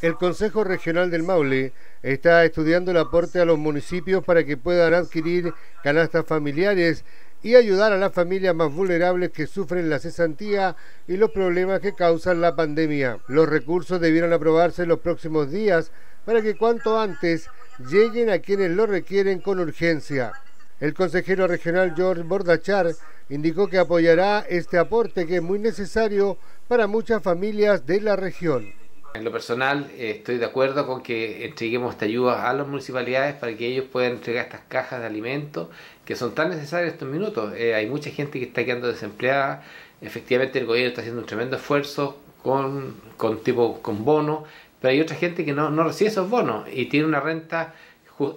El Consejo Regional del Maule está estudiando el aporte a los municipios para que puedan adquirir canastas familiares y ayudar a las familias más vulnerables que sufren la cesantía y los problemas que causan la pandemia. Los recursos debieron aprobarse en los próximos días para que cuanto antes lleguen a quienes lo requieren con urgencia. El consejero regional George Bordachar indicó que apoyará este aporte que es muy necesario para muchas familias de la región. En lo personal eh, estoy de acuerdo con que entreguemos esta ayuda a las municipalidades para que ellos puedan entregar estas cajas de alimentos que son tan necesarias estos minutos. Eh, hay mucha gente que está quedando desempleada. Efectivamente el gobierno está haciendo un tremendo esfuerzo con, con tipo con bono, pero hay otra gente que no, no recibe esos bonos y tiene una renta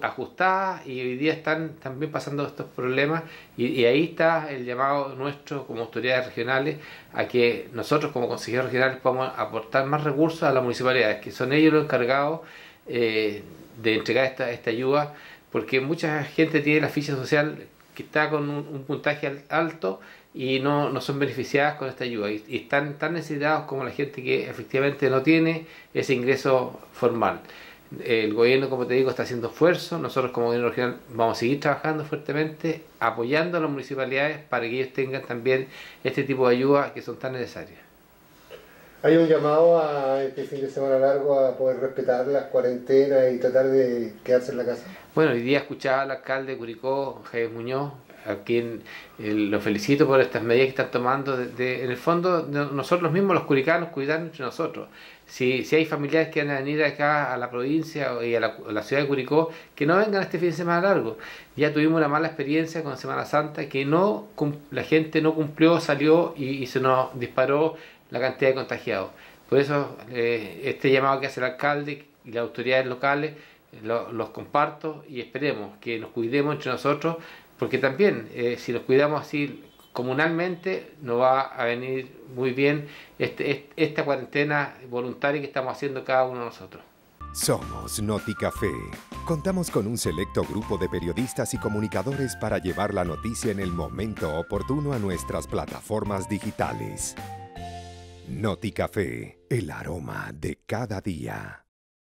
ajustadas y hoy día están también pasando estos problemas y, ahí está el llamado nuestro como autoridades regionales a que nosotros como consejeros regionales podamos aportar más recursos a las municipalidades, que son ellos los encargados eh, de entregar esta, esta ayuda, porque mucha gente tiene la ficha social que está con un, puntaje alto y no, no, son beneficiadas con esta ayuda y, y, están tan necesitados como la gente que efectivamente no tiene ese ingreso formal. El gobierno, como te digo, está haciendo esfuerzo. Nosotros como gobierno regional vamos a seguir trabajando fuertemente, apoyando a las municipalidades para que ellos tengan también este tipo de ayuda que son tan necesarias. Hay un llamado a este fin de semana largo a poder respetar las cuarentenas y tratar de quedarse en la casa. Bueno, hoy día escuchaba al alcalde de Curicó, Javier Muñoz, a quien eh, lo felicito por estas medidas que están tomando. De, en el fondo, nosotros mismos, los curicanos, cuidarnos entre nosotros. Si, si hay familiares que van a venir acá a la provincia y a la, ciudad de Curicó, que no vengan este fin de semana largo. Ya tuvimos una mala experiencia con Semana Santa, que no la gente no cumplió, salió y, se nos disparó la cantidad de contagiados. Por eso, eh, este llamado que hace el alcalde y las autoridades locales, los comparto y esperemos que nos cuidemos entre nosotros porque también eh, si nos cuidamos así comunalmente nos va a venir muy bien este, esta cuarentena voluntaria que estamos haciendo cada uno de nosotros. Somos Noticafé. Contamos con un selecto grupo de periodistas y comunicadores para llevar la noticia en el momento oportuno a nuestras plataformas digitales. Noticafé, el aroma de cada día.